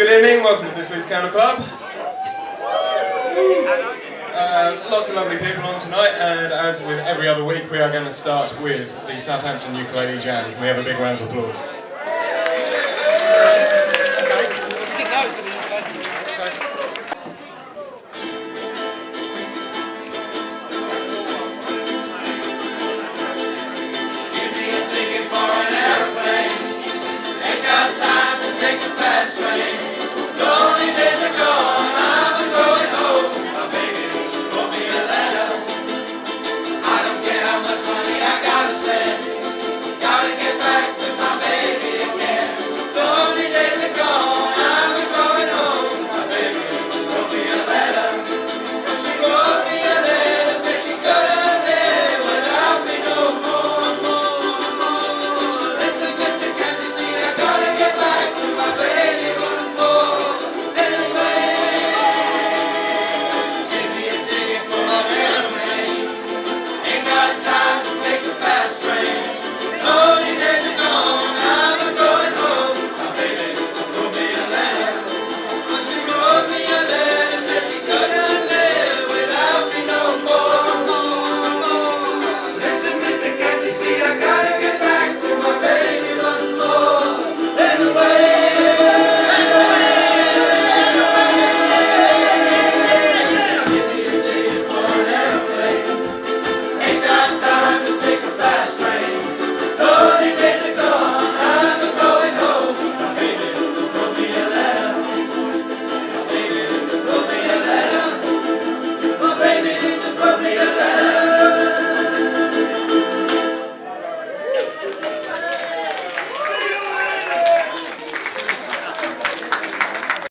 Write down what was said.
Good evening, welcome to this week's Candle Club. Uh, lots of lovely people on tonight, and as with every other week, we are going to start with the Southampton Ukulele Jam. Can we have a big round of applause?